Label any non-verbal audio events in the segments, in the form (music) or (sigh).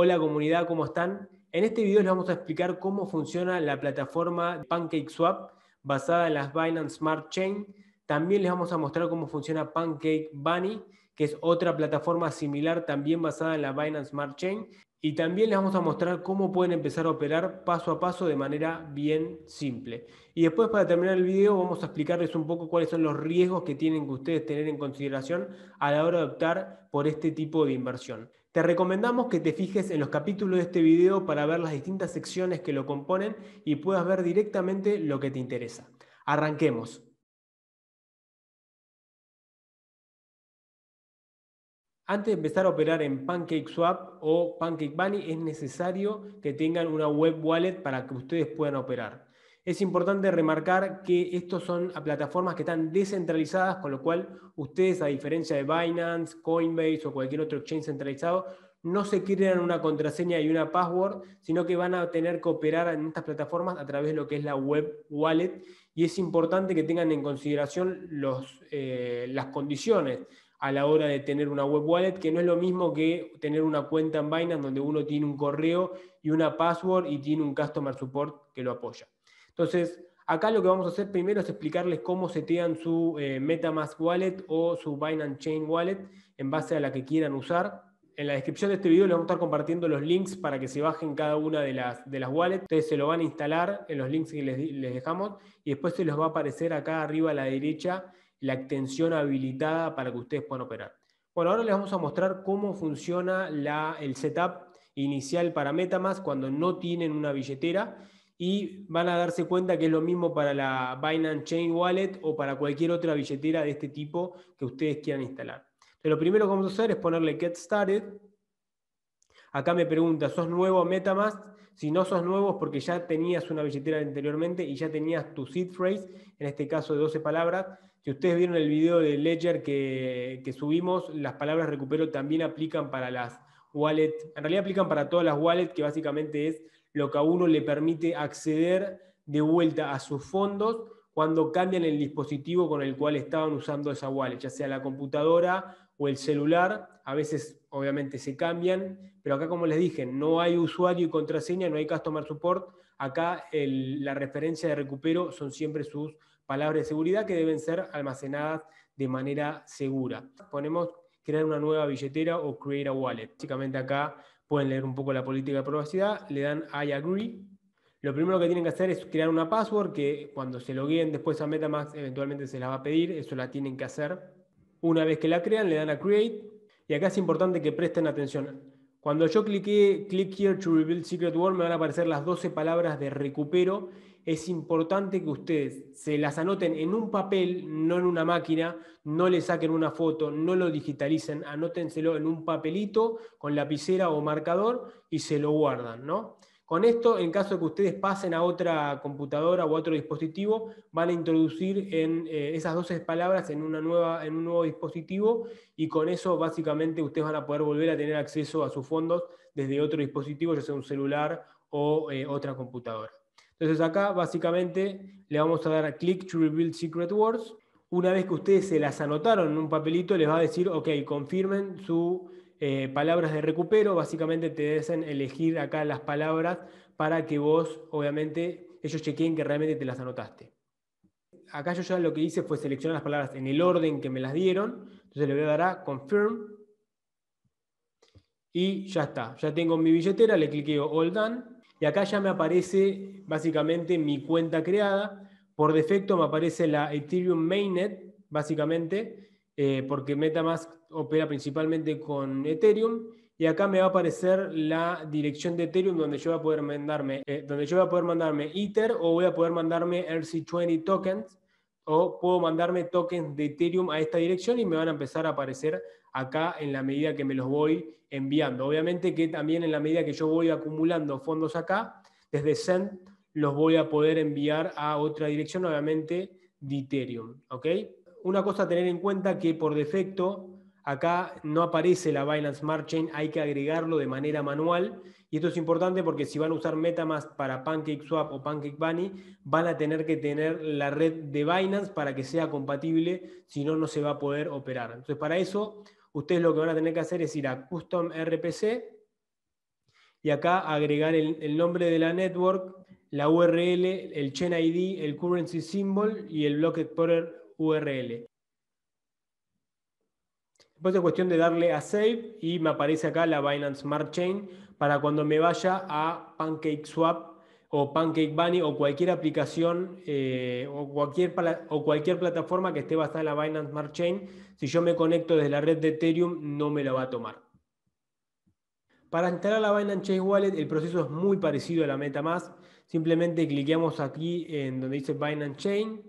Hola comunidad, ¿cómo están? En este video les vamos a explicar cómo funciona la plataforma PancakeSwap basada en las Binance Smart Chain. También les vamos a mostrar cómo funciona Pancake Bunny, que es otra plataforma similar también basada en la Binance Smart Chain. Y también les vamos a mostrar cómo pueden empezar a operar paso a paso de manera bien simple. Y después para terminar el video vamos a explicarles un poco cuáles son los riesgos que tienen que ustedes tener en consideración a la hora de optar por este tipo de inversión. Te recomendamos que te fijes en los capítulos de este video para ver las distintas secciones que lo componen y puedas ver directamente lo que te interesa. Arranquemos. Antes de empezar a operar en PancakeSwap o PancakeBunny es necesario que tengan una web wallet para que ustedes puedan operar. Es importante remarcar que estos son plataformas que están descentralizadas, con lo cual ustedes, a diferencia de Binance, Coinbase o cualquier otro exchange centralizado, no se crean una contraseña y una password, sino que van a tener que operar en estas plataformas a través de lo que es la web wallet. Y es importante que tengan en consideración eh, las condiciones a la hora de tener una web wallet, que no es lo mismo que tener una cuenta en Binance donde uno tiene un correo y una password y tiene un customer support que lo apoya. Entonces, acá lo que vamos a hacer primero es explicarles cómo setean su eh, MetaMask Wallet o su Binance Chain Wallet en base a la que quieran usar. En la descripción de este video les vamos a estar compartiendo los links para que se bajen cada una de las, de las wallets. Ustedes se lo van a instalar en los links que les, les dejamos y después se les va a aparecer acá arriba a la derecha la extensión habilitada para que ustedes puedan operar. Bueno, ahora les vamos a mostrar cómo funciona el setup inicial para Metamask cuando no tienen una billetera y van a darse cuenta que es lo mismo para la Binance Chain Wallet o para cualquier otra billetera de este tipo que ustedes quieran instalar. Lo primero que vamos a hacer es ponerle Get Started. Acá me pregunta, ¿sos nuevo a Metamask? Si no sos nuevo es porque ya tenías una billetera anteriormente y ya tenías tu seed phrase, en este caso de 12 palabras. Si ustedes vieron el video de Ledger que, subimos, las palabras recupero también aplican para las wallets, en realidad aplican para todas las wallets, que básicamente es lo que a uno le permite acceder de vuelta a sus fondos cuando cambian el dispositivo con el cual estaban usando esa wallet, ya sea la computadora o el celular. A veces, obviamente, se cambian, pero acá, como les dije, no hay usuario y contraseña, no hay customer support. Acá la referencia de recupero son siempre sus palabras de seguridad que deben ser almacenadas de manera segura. Ponemos crear una nueva billetera o create a wallet. Básicamente acá pueden leer un poco la política de privacidad, le dan I agree. Lo primero que tienen que hacer es crear una password que cuando se logueen después a MetaMask eventualmente se la va a pedir, eso la tienen que hacer. Una vez que la crean, le dan a create y acá es importante que presten atención. Cuando yo cliqué click here to reveal secret word me van a aparecer las 12 palabras de recupero es importante que ustedes se las anoten en un papel, no en una máquina, no le saquen una foto, no lo digitalicen, anótenselo en un papelito con lapicera o marcador y se lo guardan, ¿no? Con esto, en caso de que ustedes pasen a otra computadora o a otro dispositivo, van a introducir en, eh, esas 12 palabras en, una nueva, en un nuevo dispositivo y con eso básicamente ustedes van a poder volver a tener acceso a sus fondos desde otro dispositivo, ya sea un celular o eh, otra computadora. Entonces acá básicamente le vamos a dar click to reveal secret words. Una vez que ustedes se las anotaron en un papelito, les va a decir, ok, confirmen sus eh, palabras de recupero. Básicamente te deben elegir acá las palabras para que vos, obviamente, ellos chequeen que realmente te las anotaste. Acá yo ya lo que hice fue seleccionar las palabras en el orden que me las dieron. Entonces le voy a dar a confirm. Y ya está. Ya tengo mi billetera, le cliqueo all done y acá ya me aparece básicamente mi cuenta creada. Por defecto me aparece la Ethereum Mainnet, básicamente, eh, porque MetaMask opera principalmente con Ethereum. Y acá me va a aparecer la dirección de Ethereum donde yo voy a poder mandarme, eh, donde yo voy a poder mandarme Ether o voy a poder mandarme RC20 tokens o puedo mandarme tokens de Ethereum a esta dirección y me van a empezar a aparecer acá en la medida que me los voy enviando. Obviamente que también en la medida que yo voy acumulando fondos acá, desde Send los voy a poder enviar a otra dirección, obviamente de Ethereum. ¿ok? Una cosa a tener en cuenta que por defecto acá no aparece la Binance Smart Chain, hay que agregarlo de manera manual. Y esto es importante porque si van a usar Metamask para PancakeSwap o PancakeBunny, van a tener que tener la red de Binance para que sea compatible, si no, no se va a poder operar. Entonces, para eso ustedes lo que van a tener que hacer es ir a Custom RPC y acá agregar el, nombre de la network, la URL, el chain ID, el currency symbol y el block explorer URL. Después es cuestión de darle a Save y me aparece acá la Binance Smart Chain para cuando me vaya a PancakeSwap o Pancake Bunny o cualquier aplicación eh, o, cualquier, o cualquier plataforma que esté basada en la Binance Smart Chain, si yo me conecto desde la red de Ethereum no me lo va a tomar. Para instalar la Binance Chain Wallet el proceso es muy parecido a la MetaMask. Simplemente cliqueamos aquí en donde dice Binance Chain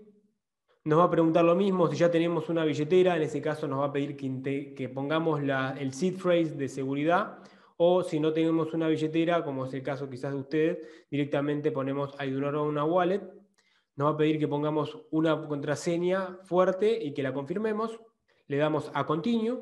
nos va a preguntar lo mismo si ya tenemos una billetera, en ese caso nos va a pedir que, pongamos el seed phrase de seguridad o si no tenemos una billetera, como es el caso quizás de ustedes, directamente ponemos I do una wallet. Nos va a pedir que pongamos una contraseña fuerte y que la confirmemos. Le damos a continue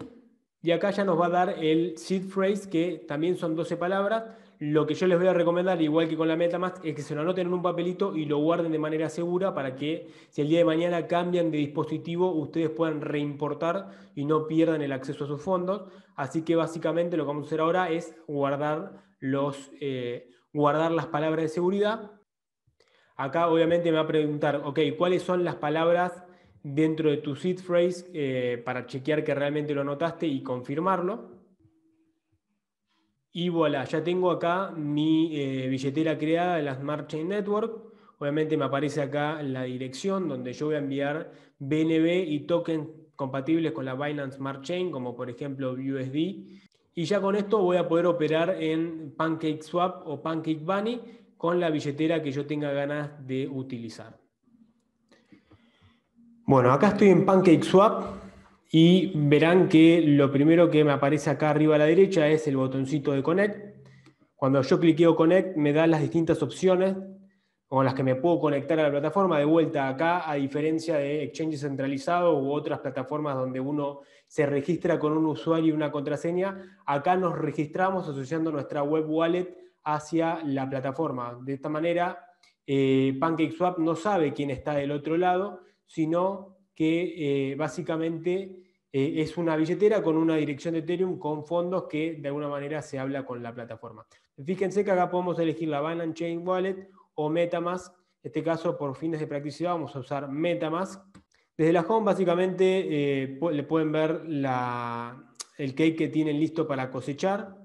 y acá ya nos va a dar el seed phrase que también son 12 palabras lo que yo les voy a recomendar, igual que con la MetaMask, es que se lo anoten en un papelito y lo guarden de manera segura para que si el día de mañana cambian de dispositivo, ustedes puedan reimportar y no pierdan el acceso a sus fondos. Así que básicamente lo que vamos a hacer ahora es guardar, los, eh, guardar las palabras de seguridad. Acá obviamente me va a preguntar, ok, ¿cuáles son las palabras dentro de tu seed phrase eh, para chequear que realmente lo anotaste y confirmarlo? Y voilà, ya tengo acá mi eh, billetera creada en la Smart Chain Network. Obviamente me aparece acá la dirección donde yo voy a enviar BNB y tokens compatibles con la Binance Smart Chain, como por ejemplo USD. Y ya con esto voy a poder operar en PancakeSwap o PancakeBunny con la billetera que yo tenga ganas de utilizar. Bueno, acá estoy en PancakeSwap y verán que lo primero que me aparece acá arriba a la derecha es el botoncito de Connect. Cuando yo cliqueo Connect me da las distintas opciones con las que me puedo conectar a la plataforma. De vuelta acá, a diferencia de exchanges centralizados u otras plataformas donde uno se registra con un usuario y una contraseña, acá nos registramos asociando nuestra web wallet hacia la plataforma. De esta manera, eh, PancakeSwap no sabe quién está del otro lado, sino que eh, básicamente eh, es una billetera con una dirección de Ethereum con fondos que de alguna manera se habla con la plataforma. Fíjense que acá podemos elegir la Binance Chain Wallet o Metamask. En este caso, por fines de practicidad, vamos a usar Metamask. Desde la home, básicamente, eh, le pueden ver el cake que tienen listo para cosechar.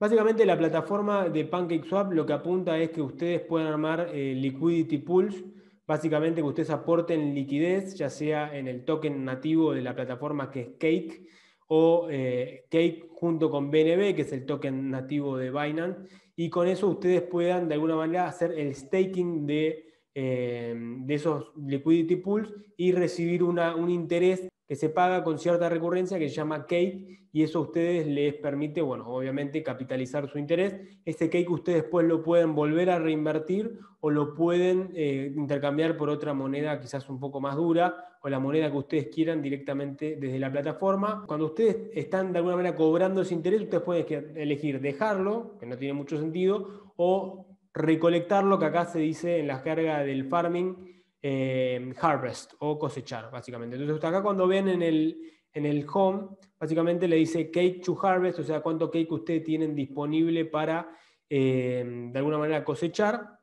Básicamente, la plataforma de PancakeSwap lo que apunta es que ustedes puedan armar liquidity pools Básicamente que ustedes aporten liquidez, ya sea en el token nativo de la plataforma que es Cake o eh, Cake junto con BNB, que es el token nativo de Binance, y con eso ustedes puedan de alguna manera hacer el staking de, eh, de esos liquidity pools y recibir una, un interés que se paga con cierta recurrencia que se llama cake y eso a ustedes les permite, bueno, obviamente capitalizar su interés. Ese cake ustedes después lo pueden volver a reinvertir o lo pueden eh, intercambiar por otra moneda quizás un poco más dura o la moneda que ustedes quieran directamente desde la plataforma. Cuando ustedes están de alguna manera cobrando ese interés, ustedes pueden elegir dejarlo, que no tiene mucho sentido, o recolectarlo, que acá se dice en la carga del farming, eh, harvest o cosechar, básicamente. Entonces, acá cuando ven en el, en el home, básicamente le dice cake to harvest, o sea, cuánto cake ustedes tienen disponible para, eh, de alguna manera, cosechar.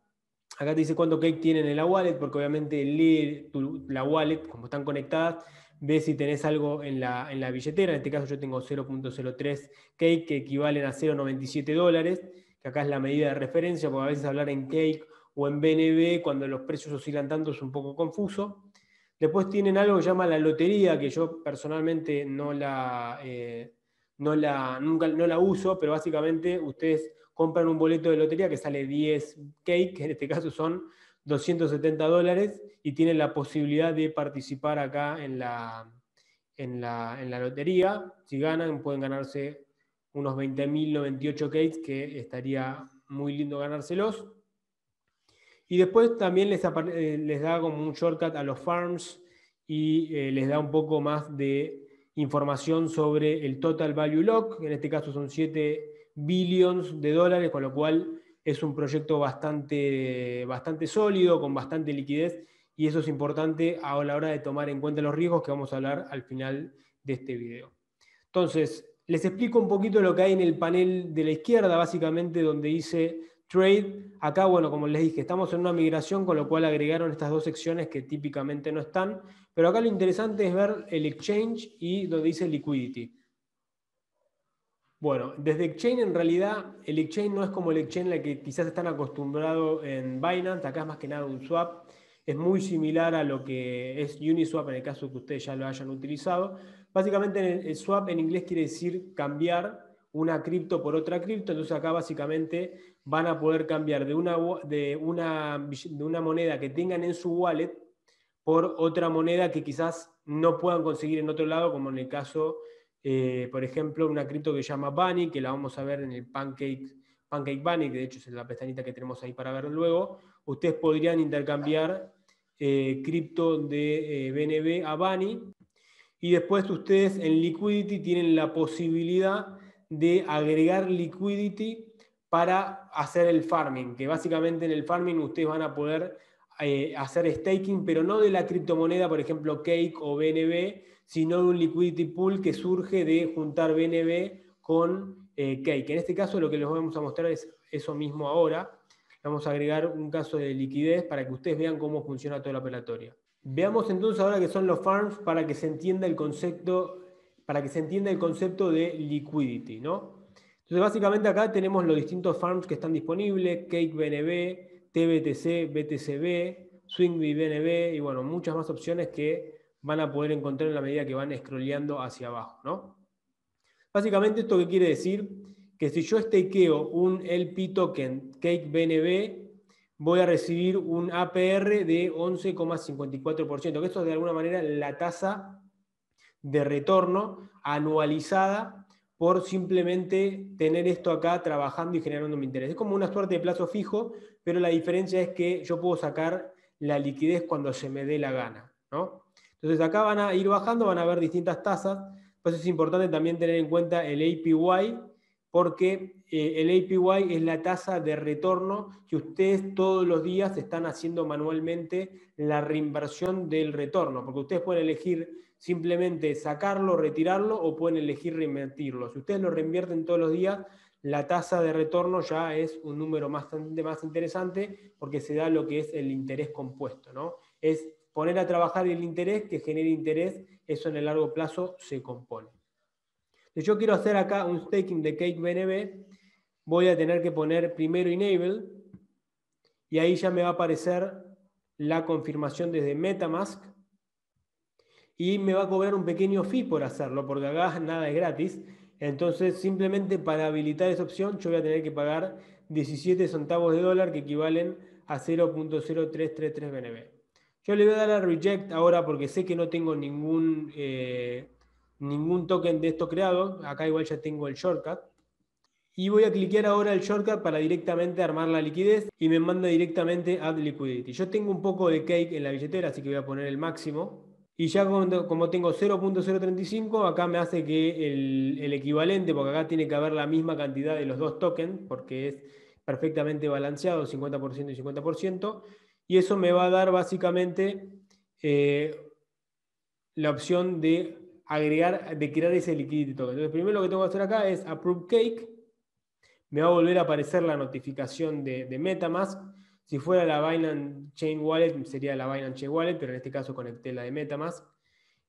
Acá te dice cuánto cake tienen en la wallet, porque obviamente lee la wallet, como están conectadas, ve si tenés algo en la, en la billetera. En este caso yo tengo 0.03 cake, que equivalen a 0.97 dólares, que acá es la medida de referencia, porque a veces hablar en cake o en BNB, cuando los precios oscilan tanto, es un poco confuso. Después tienen algo que llama la lotería, que yo personalmente no la, eh, no la, nunca, no la uso, pero básicamente ustedes compran un boleto de lotería que sale 10 cake, que (laughs) en este caso son 270 dólares, y tienen la posibilidad de participar acá en la, en la, en la lotería. Si ganan, pueden ganarse unos 20.098 cakes, que estaría muy lindo ganárselos. Y después también les, eh, les da como un shortcut a los farms y eh, les da un poco más de información sobre el total value lock, en este caso son 7 billions de dólares, con lo cual es un proyecto bastante, bastante sólido, con bastante liquidez, y eso es importante a la hora de tomar en cuenta los riesgos que vamos a hablar al final de este video. Entonces, Les explico un poquito lo que hay en el panel de la izquierda, básicamente donde dice Trade. Acá, bueno, como les dije, estamos en una migración, con lo cual agregaron estas dos secciones que típicamente no están. Pero acá lo interesante es ver el Exchange y donde dice Liquidity. Bueno, desde Exchange en realidad el Exchange no es como el Exchange al que quizás están acostumbrados en Binance, acá es más que nada un swap, es muy similar a lo que es Uniswap en el caso que ustedes ya lo hayan utilizado. Básicamente el swap en inglés quiere decir cambiar una cripto por otra cripto, entonces acá básicamente van a poder cambiar de una, de una, de una moneda que tengan en su wallet por otra moneda que quizás no puedan conseguir en otro lado, como en el caso eh, por ejemplo, una cripto que se llama Bunny, que la vamos a ver en el Pancake, Pancake Bunny, que de hecho es la pestañita que tenemos ahí para ver luego. Ustedes podrían intercambiar eh, cripto de BNB eh, a Bunny. Y después ustedes en Liquidity tienen la posibilidad de agregar Liquidity para hacer el farming, que básicamente en el farming ustedes van a poder hacer staking, pero no de la criptomoneda, por ejemplo, Cake o BNB, sino de un liquidity pool que surge de juntar BNB con eh, Cake. En este caso lo que les vamos a mostrar es eso mismo ahora. Vamos a agregar un caso de liquidez para que ustedes vean cómo funciona toda la operatoria. Veamos entonces ahora qué son los farms para que se entienda el concepto, para que se entienda el concepto de liquidity, ¿no? Entonces básicamente acá tenemos los distintos farms que están disponibles, Cake BNB, TBTC, BTCB, Swingby BNB y bueno, muchas más opciones que van a poder encontrar en la medida que van scrolleando hacia abajo. ¿no? Básicamente, ¿esto qué quiere decir? Que si yo stakeo un LP token Cake BNB, voy a recibir un APR de 11,54%, que esto es de alguna manera la tasa de retorno anualizada por simplemente tener esto acá trabajando y generando mi interés. Es como una suerte de plazo fijo, pero la diferencia es que yo puedo sacar la liquidez cuando se me dé la gana. ¿no? Entonces acá van a ir bajando, van a ver distintas tasas. Pues es importante también tener en cuenta el APY, porque eh, el APY es la tasa de retorno que ustedes todos los días están haciendo manualmente la reinversión del retorno, porque ustedes pueden elegir simplemente sacarlo, retirarlo o pueden elegir reinvertirlo. Si ustedes lo reinvierten todos los días, la tasa de retorno ya es un número bastante más interesante porque se da lo que es el interés compuesto, ¿no? Es poner a trabajar el interés que genere interés, eso en el largo plazo se compone. Yo quiero hacer acá un staking de Cake BNB, voy a tener que poner primero enable y ahí ya me va a aparecer la confirmación desde Metamask y me va a cobrar un pequeño fee por hacerlo, porque acá (laughs) nada es gratis. Entonces, simplemente para habilitar esa opción, yo voy a tener que pagar 17 centavos de dólar que equivalen a 0.0333 BNB. Yo le voy a dar a reject ahora porque sé que no tengo ningún, eh, ningún token de esto creado. Acá igual ya tengo el shortcut. Y voy a cliquear ahora el shortcut para directamente armar la liquidez y me manda directamente Add Liquidity. Yo tengo un poco de cake en la billetera, así que voy a poner el máximo. Y ya como, tengo 0.035, acá me hace que el, el, equivalente, porque acá tiene que haber la misma cantidad de los dos tokens, porque es perfectamente balanceado, 50% y 50%. Y eso me va a dar básicamente eh, la opción de agregar, de crear ese liquidity token. Entonces, primero lo que tengo que hacer acá es approve cake. Me va a volver a aparecer la notificación de, Metamask. Si fuera la Binance Chain Wallet, sería la Binance Chain Wallet, pero en este caso conecté la de Metamask.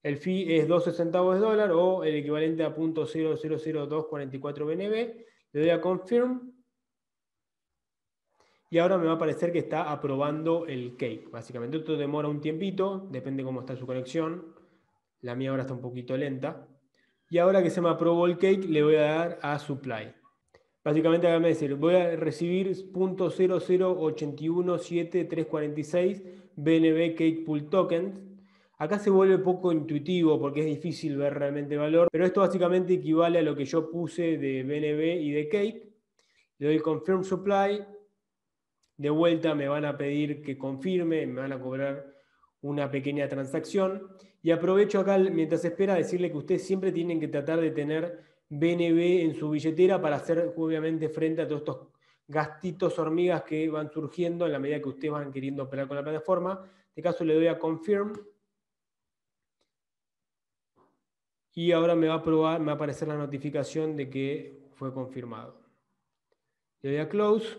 El fee es 12 centavos de dólar o el equivalente a .000244 BNB. Le doy a confirm y ahora me va a parecer que está aprobando el cake. Básicamente esto demora un tiempito, depende cómo está su conexión. La mía ahora está un poquito lenta. Y ahora que se me aprobó el cake, le voy a dar a supply. Básicamente acá me decir, voy a recibir .0081746 BNB Cake Pool Tokens. Acá se vuelve poco intuitivo porque es difícil ver realmente el valor, pero esto básicamente equivale a lo que yo puse de BNB y de Cake. Le doy Confirm Supply, de vuelta me van a pedir que confirme, me van a cobrar una pequeña transacción. Y aprovecho acá, mientras espera, decirle que ustedes siempre tienen que tratar de tener BNB en su billetera para hacer, obviamente, frente a todos estos gastitos hormigas que van surgiendo en la medida que ustedes van queriendo operar con la plataforma. En este caso le doy a confirm. y ahora me va a probar, me va a aparecer la notificación de que fue confirmado. Le doy a close.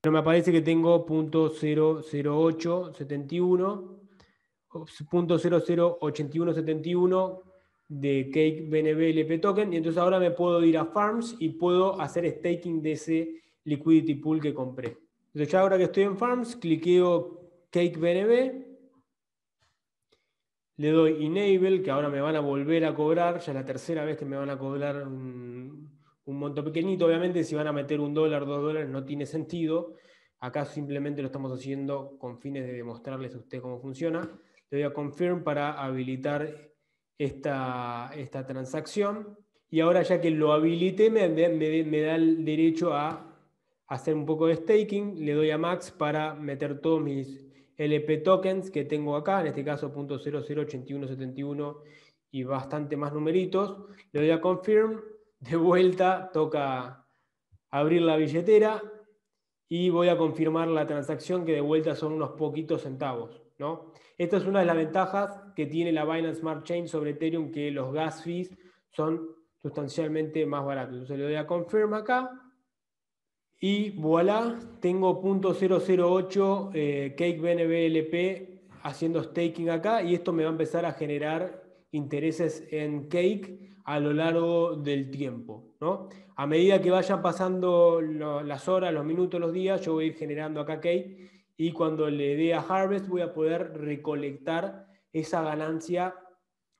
Pero me aparece que tengo .00871, .008171 de Cake BNB LP token y entonces ahora me puedo ir a Farms y puedo hacer staking de ese liquidity pool que compré. Entonces ya ahora que estoy en Farms, cliqueo Cake BNB, le doy Enable, que ahora me van a volver a cobrar, ya es la tercera vez que me van a cobrar un, un monto pequeñito, obviamente si van a meter un dólar, dos dólares, no tiene sentido. Acá simplemente lo estamos haciendo con fines de demostrarles a usted cómo funciona. Le doy a Confirm para habilitar esta, esta transacción. Y ahora ya que lo habilité, me, me da el derecho a hacer un poco de staking. Le doy a Max para meter todos mis LP tokens que tengo acá, en este caso .008171 y bastante más numeritos. Le doy a Confirm. De vuelta toca abrir la billetera y voy a confirmar la transacción que de vuelta son unos poquitos centavos. ¿No? Esta es una de las ventajas que tiene la Binance Smart Chain sobre Ethereum, que los gas fees son sustancialmente más baratos. Entonces le doy a confirm acá y voilà, tengo .008 eh, Cake BNB haciendo staking acá y esto me va a empezar a generar intereses en Cake a lo largo del tiempo. ¿no? A medida que vayan pasando las horas, los minutos, los días, yo voy a ir generando acá Cake y cuando le dé a Harvest voy a poder recolectar esa ganancia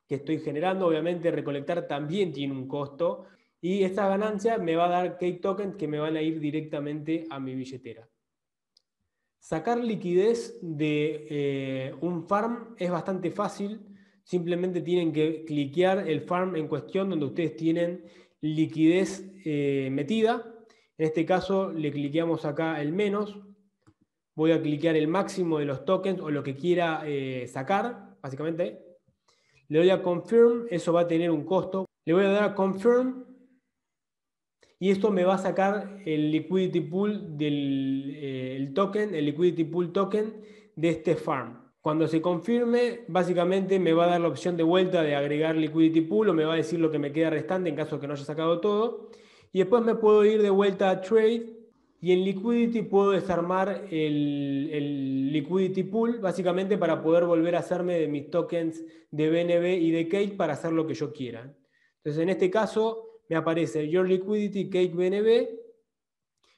que estoy generando. Obviamente recolectar también tiene un costo y esta ganancia me va a dar Cake tokens que me van a ir directamente a mi billetera. Sacar liquidez de eh, un farm es bastante fácil. Simplemente tienen que cliquear el farm en cuestión donde ustedes tienen liquidez eh, metida. En este caso le cliqueamos acá el menos. Voy a cliquear el máximo de los tokens o lo que quiera eh, sacar, básicamente. Le doy a confirm, eso va a tener un costo. Le voy a dar a confirm y esto me va a sacar el liquidity pool del eh, token, el liquidity pool token de este farm. Cuando se confirme, básicamente me va a dar la opción de vuelta de agregar liquidity pool o me va a decir lo que me queda restante en caso que no haya sacado todo. Y después me puedo ir de vuelta a trade y en liquidity puedo desarmar el, liquidity pool básicamente para poder volver a hacerme de mis tokens de BNB y de Cake para hacer lo que yo quiera. Entonces en este caso me aparece Your Liquidity Cake BNB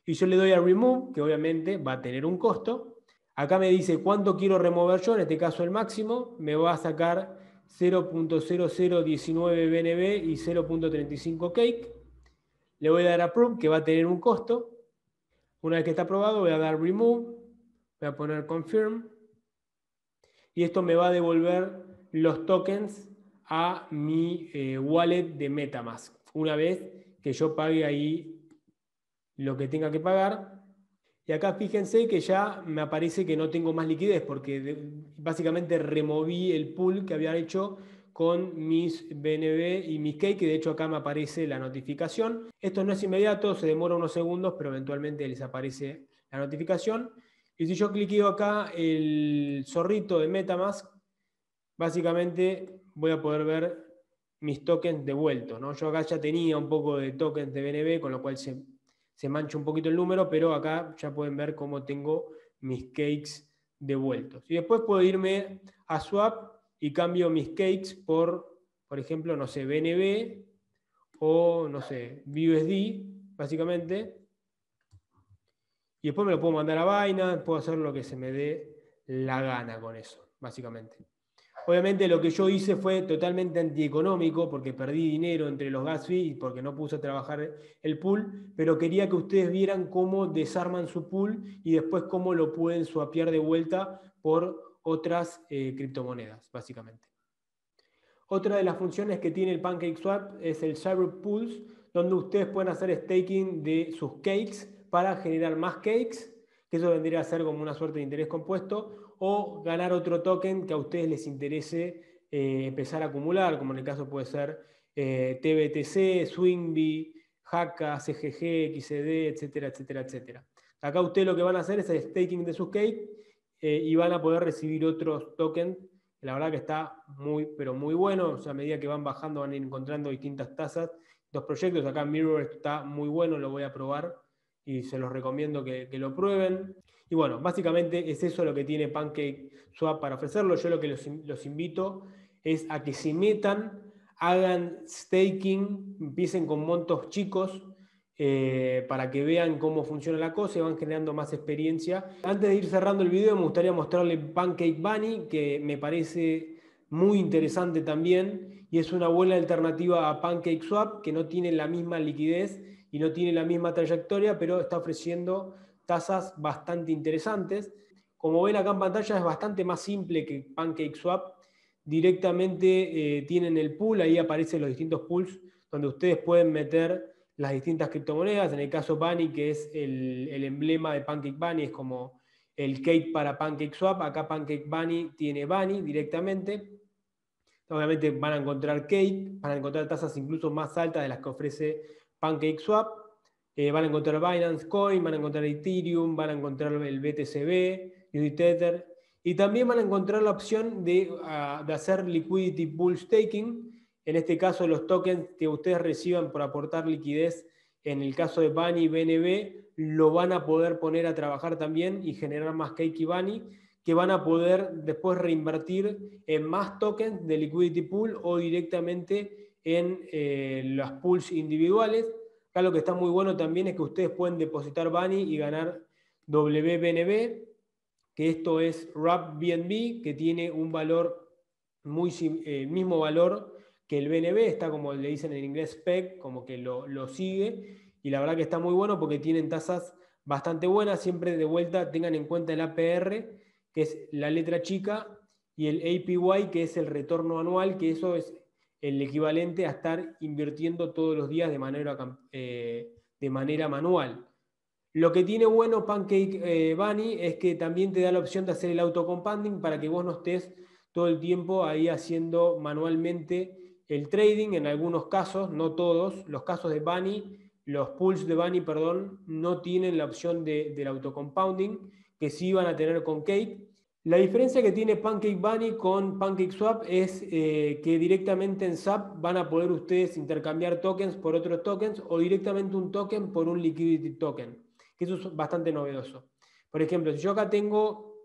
y yo le doy a Remove, que obviamente va a tener un costo. Acá me dice cuánto quiero remover yo, en este caso el máximo, me va a sacar 0.0019 BNB y 0.35 Cake. Le voy a dar Approve, que va a tener un costo. Una vez que está aprobado, voy a dar Remove, voy a poner Confirm. Y esto me va a devolver los tokens a mi eh, wallet de Metamask una vez que yo pague ahí lo que tenga que pagar. Y acá fíjense que ya me aparece que no tengo más liquidez porque básicamente removí el pool que había hecho con mis BNB y mis Cake, que de hecho acá me aparece la notificación. Esto no es inmediato, se demora unos segundos, pero eventualmente les aparece la notificación. Y si yo cliqueo acá el zorrito de Metamask, básicamente voy a poder ver mis tokens devueltos. ¿no? Yo acá ya tenía un poco de tokens de BNB, con lo cual se, se mancha un poquito el número, pero acá ya pueden ver cómo tengo mis cakes devueltos. Y después puedo irme a Swap y cambio mis cakes por, por ejemplo, no sé, BNB o, no sé, BUSD, básicamente. Y después me lo puedo mandar a Binance, puedo hacer lo que se me dé la gana con eso, básicamente. Obviamente lo que yo hice fue totalmente antieconómico porque perdí dinero entre los gas fees y porque no puse a trabajar el pool, pero quería que ustedes vieran cómo desarman su pool y después cómo lo pueden swapear de vuelta por otras eh, criptomonedas, básicamente. Otra de las funciones que tiene el PancakeSwap es el Cyber Pools, donde ustedes pueden hacer staking de sus cakes para generar más cakes, que eso vendría a ser como una suerte de interés compuesto, o ganar otro token que a ustedes les interese eh, empezar a acumular, como en el caso puede ser eh, TBTC, Swingby, Haka, CGG, XCD, etcétera, etcétera, etcétera. Acá ustedes lo que van a hacer es el staking de sus cake eh, y van a poder recibir otros tokens La verdad que está muy, pero muy bueno. O sea, a medida que van bajando van a ir encontrando distintas tasas. Los proyectos acá Mirror está muy bueno, lo voy a probar y se los recomiendo que, lo prueben. Y bueno, básicamente es eso lo que tiene Pancake Swap para ofrecerlo. Yo lo que los, invito es a que se metan, hagan staking, empiecen con montos chicos, eh, para que vean cómo funciona la cosa y van generando más experiencia. Antes de ir cerrando el video, me gustaría mostrarle Pancake Bunny, que me parece muy interesante también, y es una buena alternativa a Pancake Swap, que no tiene la misma liquidez y no tiene la misma trayectoria, pero está ofreciendo tasas bastante interesantes. Como ven acá en pantalla es bastante más simple que PancakeSwap. Directamente eh, tienen el pool, ahí aparecen los distintos pools donde ustedes pueden meter las distintas criptomonedas. En el caso Bunny, que es el, emblema de Pancake Bunny, es como el cake para PancakeSwap. Acá Pancake Bunny tiene Bunny directamente. Obviamente van a encontrar cake, van a encontrar tasas incluso más altas de las que ofrece PancakeSwap, eh, van a encontrar Binance Coin, van a encontrar Ethereum, van a encontrar el BTCB, USD Tether, y también van a encontrar la opción de, ah, de, hacer Liquidity Pool Staking, en este caso los tokens que ustedes reciban por aportar liquidez, en el caso de Bunny y BNB, lo van a poder poner a trabajar también y generar más Cake y Bunny, que van a poder después reinvertir en más tokens de Liquidity Pool o directamente en eh, las pools individuales. Acá lo que está muy bueno también es que ustedes pueden depositar Bunny y ganar WBNB, que esto es RAP BNB, que tiene un valor muy eh, mismo valor que el BNB, está como le dicen en inglés spec, como que lo, lo sigue, y la verdad que está muy bueno porque tienen tasas bastante buenas, siempre de vuelta tengan en cuenta el APR, que es la letra chica, y el APY, que es el retorno anual, que eso es el equivalente a estar invirtiendo todos los días de manera, eh, de manera manual. Lo que tiene bueno Pancake eh, Bunny es que también te da la opción de hacer el autocompounding para que vos no estés todo el tiempo ahí haciendo manualmente el trading. En algunos casos, no todos, los casos de Bunny, los pools de Bunny, perdón, no tienen la opción de, del autocompounding que sí van a tener con Cake. La diferencia que tiene Pancake Bunny con PancakeSwap es eh, que directamente en SAP van a poder ustedes intercambiar tokens por otros tokens o directamente un token por un liquidity token, que eso es bastante novedoso. Por ejemplo, si yo acá tengo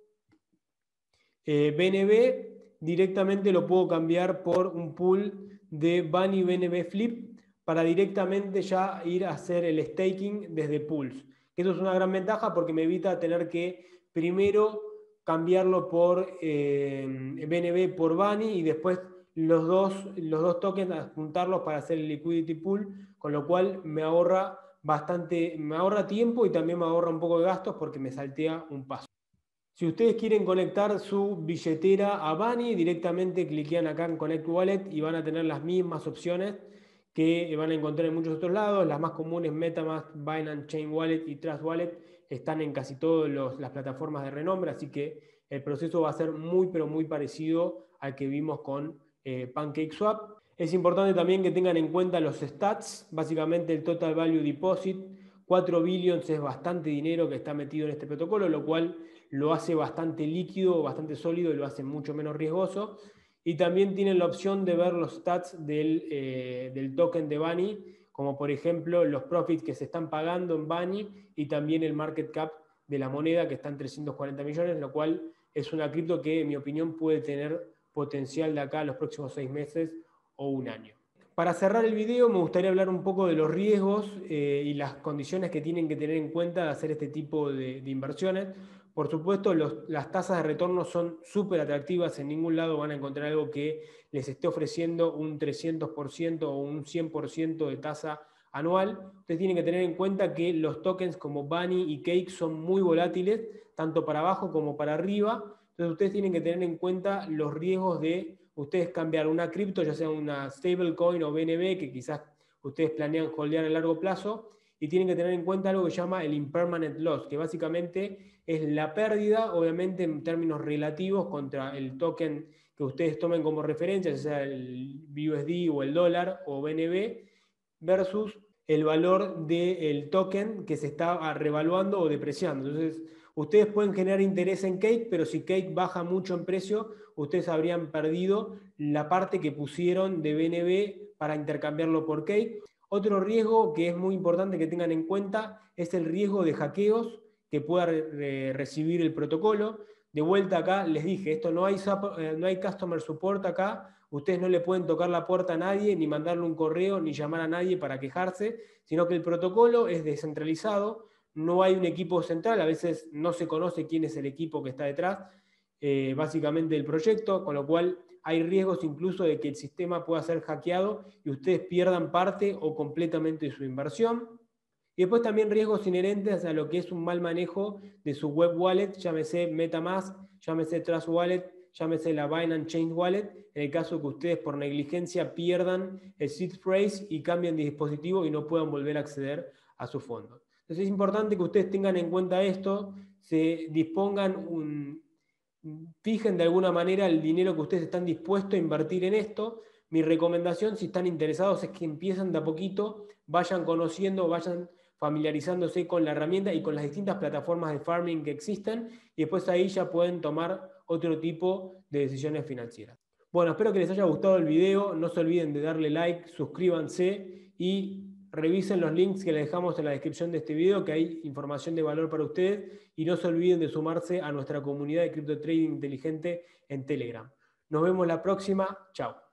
BNB, eh, directamente lo puedo cambiar por un pool de Bunny BNB Flip para directamente ya ir a hacer el staking desde pools. Eso es una gran ventaja porque me evita tener que primero cambiarlo por BNB eh, por Bunny y después los dos, los dos tokens juntarlos para hacer el liquidity pool, con lo cual me ahorra bastante, me ahorra tiempo y también me ahorra un poco de gastos porque me saltea un paso. Si ustedes quieren conectar su billetera a Bunny, directamente cliquean acá en Connect Wallet y van a tener las mismas opciones que van a encontrar en muchos otros lados. Las más comunes, MetaMask, Binance Chain Wallet y Trust Wallet, están en casi todas las plataformas de renombre, así que el proceso va a ser muy, pero muy parecido al que vimos con eh, PancakeSwap. Es importante también que tengan en cuenta los stats, básicamente el Total Value Deposit, 4 billions es bastante dinero que está metido en este protocolo, lo cual lo hace bastante líquido, bastante sólido y lo hace mucho menos riesgoso. Y también tienen la opción de ver los stats del, eh, del token de Bunny, como por ejemplo los profits que se están pagando en Bunny y también el market cap de la moneda que está en 340 millones, lo cual es una cripto que en mi opinión puede tener potencial de acá a los próximos seis meses o un año. Para cerrar el video me gustaría hablar un poco de los riesgos eh, y las condiciones que tienen que tener en cuenta de hacer este tipo de, de inversiones. Por supuesto, las tasas de retorno son súper atractivas, en ningún lado van a encontrar algo que les esté ofreciendo un 300% o un 100% de tasa anual. Ustedes tienen que tener en cuenta que los tokens como Bunny y Cake son muy volátiles, tanto para abajo como para arriba. Entonces ustedes tienen que tener en cuenta los riesgos de ustedes cambiar una cripto, ya sea una stablecoin o BNB, que quizás ustedes planean holdear a largo plazo, y tienen que tener en cuenta algo que se llama el impermanent loss, que básicamente es la pérdida, obviamente en términos relativos, contra el token que ustedes tomen como referencia, ya sea el BUSD o el dólar o BNB, versus el valor del token que se está revaluando o depreciando. Entonces, Ustedes pueden generar interés en Cake, pero si Cake baja mucho en precio, ustedes habrían perdido la parte que pusieron de BNB para intercambiarlo por Cake. Otro riesgo que es muy importante que tengan en cuenta es el riesgo de hackeos que pueda recibir el protocolo. De vuelta acá les dije, esto no hay, eh, no hay customer support acá, ustedes no le pueden tocar la puerta a nadie, ni mandarle un correo, ni llamar a nadie para quejarse, sino que el protocolo es descentralizado, no hay un equipo central, a veces no se conoce quién es el equipo que está detrás, eh, básicamente del proyecto, con lo cual hay riesgos incluso de que el sistema pueda ser hackeado y ustedes pierdan parte o completamente su inversión. Y después también riesgos inherentes a lo que es un mal manejo de su web wallet, llámese MetaMask, llámese Trust Wallet, llámese la Binance Chain Wallet, en el caso que ustedes por negligencia pierdan el seed phrase y cambien de dispositivo y no puedan volver a acceder a su fondo. Entonces es importante que ustedes tengan en cuenta esto, se dispongan un, fijen de alguna manera el dinero que ustedes están dispuestos a invertir en esto. Mi recomendación, si están interesados, es que empiecen de a poquito, vayan conociendo, vayan familiarizándose con la herramienta y con las distintas plataformas de farming que existen y después ahí ya pueden tomar otro tipo de decisiones financieras. Bueno, espero que les haya gustado el video, no se olviden de darle like, suscríbanse y revisen los links que les dejamos en la descripción de este video, que hay información de valor para ustedes y no se olviden de sumarse a nuestra comunidad de cripto trading inteligente en Telegram. Nos vemos la próxima, chao.